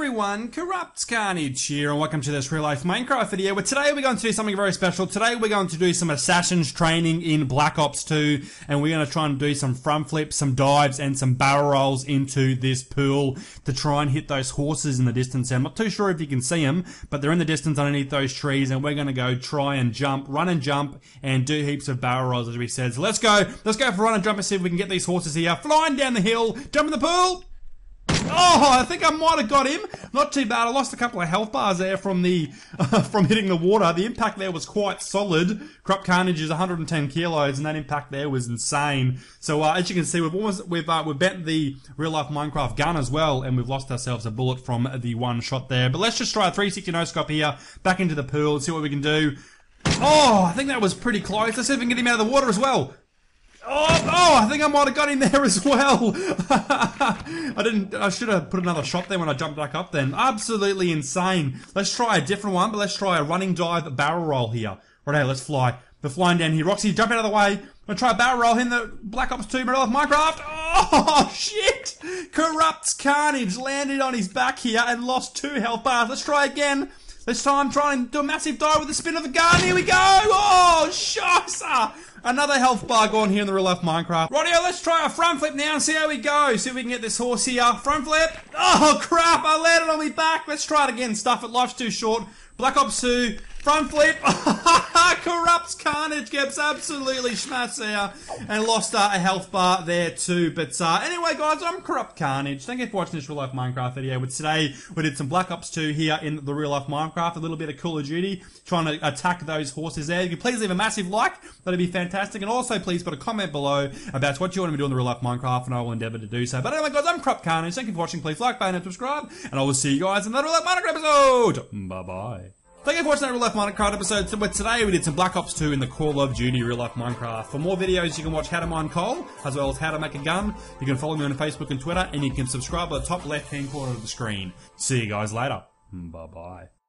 everyone, Corrupt Carnage here, and welcome to this real life Minecraft video. Where today we're going to do something very special. Today we're going to do some assassins training in Black Ops 2, and we're going to try and do some front flips, some dives, and some barrel rolls into this pool to try and hit those horses in the distance. I'm not too sure if you can see them, but they're in the distance underneath those trees, and we're going to go try and jump, run and jump, and do heaps of barrel rolls, as we said. So let's go. Let's go for run and jump and see if we can get these horses here, flying down the hill, jump in the pool. Oh, I think I might have got him. Not too bad. I lost a couple of health bars there from the uh, from hitting the water. The impact there was quite solid. Corrupt Carnage is 110 kilos, and that impact there was insane. So uh, as you can see, we've almost we've uh, we've bent the real life Minecraft gun as well, and we've lost ourselves a bullet from the one shot there. But let's just try a 360 no scope here, back into the pool, and see what we can do. Oh, I think that was pretty close. Let's see if we can get him out of the water as well. Oh, oh, I think I might have got in there as well. I didn't, I should have put another shot there when I jumped back up then. Absolutely insane. Let's try a different one, but let's try a running dive barrel roll here. Right, let's fly. We're flying down here. Roxy, jump out of the way. I'm gonna try a barrel roll in the Black Ops 2 Real Life Minecraft. Oh, shit! Corrupts Carnage landed on his back here and lost two health bars. Let's try again. This time, try and do a massive dive with the spin of the gun. Here we go. Oh, scheiße. Another health bar gone here in the real life Minecraft. Rightio, let's try a front flip now and see how we go. See if we can get this horse here. Front flip. Oh, crap. I landed on my back. Let's try it again. Stuff it. Life's too short. Black Ops 2. Front flip. Oh, Corrupts Carnage gets absolutely smashed there and lost uh, a health bar there too. But uh, anyway, guys, I'm Corrupt Carnage. Thank you for watching this real life Minecraft video. But today we did some Black Ops 2 here in the real life Minecraft, a little bit of Call of Duty, trying to attack those horses there. Please leave a massive like, that'd be fantastic. And also, please put a comment below about what you want to doing in the real life Minecraft, and I will endeavour to do so. But anyway, guys, I'm Corrupt Carnage. Thank you for watching. Please like, button, and subscribe, and I will see you guys in another real life Minecraft episode. Bye bye. Thank you for watching that Real Life Minecraft episode. So, but today we did some Black Ops 2 in the Call of Duty Real Life Minecraft. For more videos, you can watch How to Mine Coal, as well as How to Make a Gun. You can follow me on Facebook and Twitter, and you can subscribe at the top left hand corner of the screen. See you guys later. Bye bye.